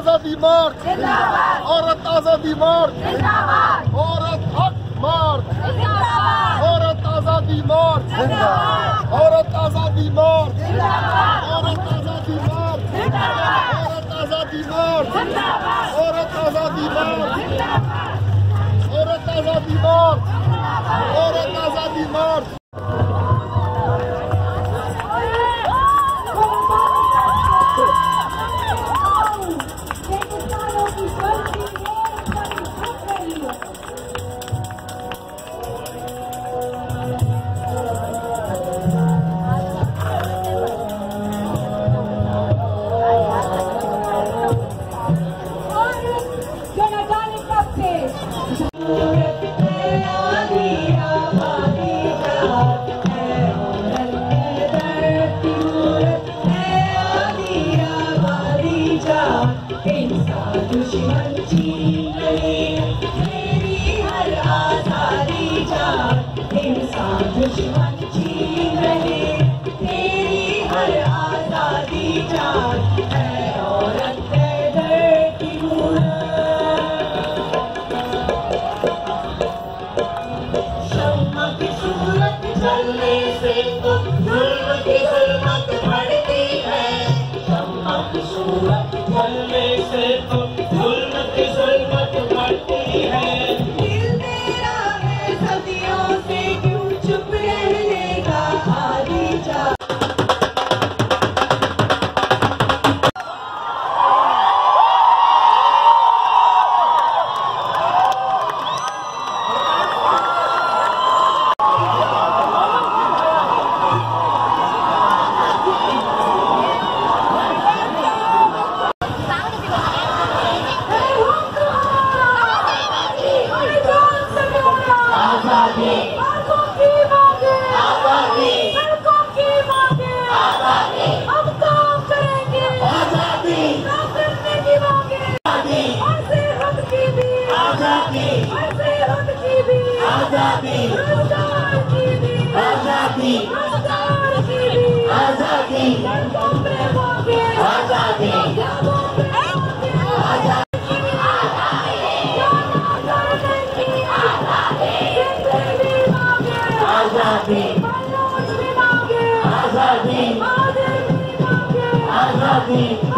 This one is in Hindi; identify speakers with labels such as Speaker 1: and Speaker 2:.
Speaker 1: आज़ादी मार्च औरत आज़ादी मार्च औरत हक मार्च औरत आज़ादी मार्च औरत आज़ादी मार्च औरत आज़ादी मार्च औरत आज़ादी मार्च औरत आज़ादी मार्च औरत आज़ादी मार्च औरत आज़ादी मार्च
Speaker 2: दुश्मन छीन रहे मेरी हर आज़ादी जान हिंसा दुश्मन छीन रहे हर आज़ादी जान सूरत जलने से तो जुल्म की जुल्मत बढ़ती है शम्मा जलने से तो स्वर्ग को करती है। आज़ादी। आज़ादी। आज़ादी। आज़ादी। आज़ादी। आज़ादी।